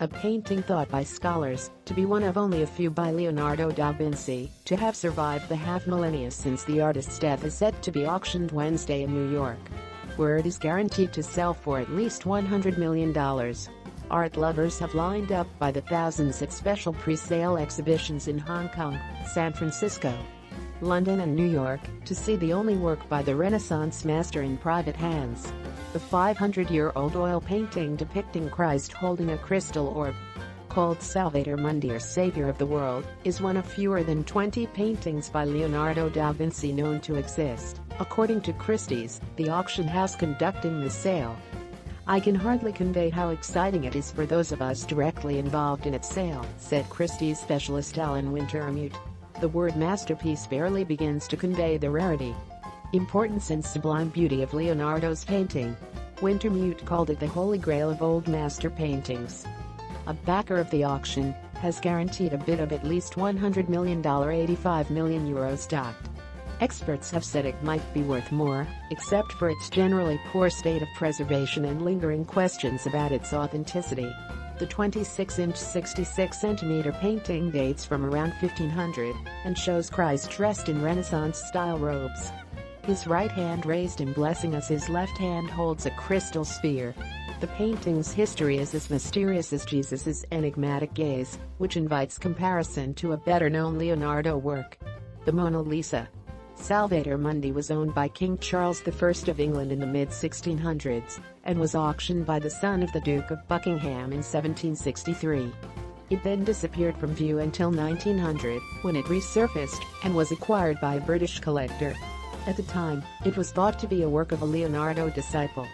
A painting thought by scholars to be one of only a few by Leonardo da Vinci to have survived the half-millennia since the artist's death is set to be auctioned Wednesday in New York. Where it is guaranteed to sell for at least $100 million. Art lovers have lined up by the thousands at special pre-sale exhibitions in Hong Kong, San Francisco, London and New York to see the only work by the Renaissance master in private hands. The 500-year-old oil painting depicting Christ holding a crystal orb, called Salvator Mundi or Savior of the World, is one of fewer than 20 paintings by Leonardo da Vinci known to exist, according to Christie's, the auction house conducting the sale. I can hardly convey how exciting it is for those of us directly involved in its sale, said Christie's specialist Alan Wintermute. The word masterpiece barely begins to convey the rarity, importance and sublime beauty of Leonardo's painting. Wintermute called it the holy grail of old master paintings. A backer of the auction has guaranteed a bid of at least $100 million 85 million euro stock. Experts have said it might be worth more, except for its generally poor state of preservation and lingering questions about its authenticity. The 26-inch 66cm painting dates from around 1500 and shows Christ dressed in Renaissance-style robes his right hand raised in blessing as his left hand holds a crystal sphere. The painting's history is as mysterious as Jesus' enigmatic gaze, which invites comparison to a better-known Leonardo work. The Mona Lisa. Salvator Mundi was owned by King Charles I of England in the mid-1600s and was auctioned by the son of the Duke of Buckingham in 1763. It then disappeared from view until 1900, when it resurfaced and was acquired by a British collector. At the time, it was thought to be a work of a Leonardo disciple.